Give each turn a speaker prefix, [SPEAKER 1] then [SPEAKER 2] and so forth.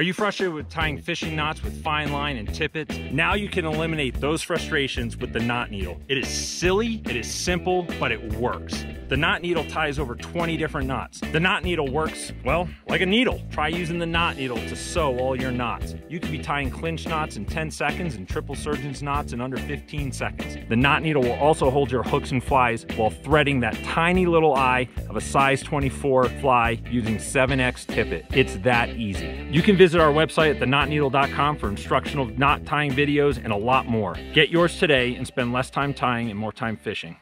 [SPEAKER 1] Are you frustrated with tying mm. fishing knots with fine line and tippets? Now you can eliminate those frustrations with the Knot Kneedle. It is silly, it is simple, but it works. The Knot Kneedle ties over 20 different knots. The Knot Kneedle works, well, like a needle. Try using the Knot Kneedle to sew all your knots. You could be tying clinch knots in 10 seconds and triple surgeon's knots in under 15 seconds. The Knot Kneedle will also hold your hooks and flies while threading that tiny little eye of a size 24 fly using 7X tippet. It's that easy. You can visit our website at theknotkneedle.com for instructional knot tying videos and a lot more. Get yours today and spend less time tying and more time fishing.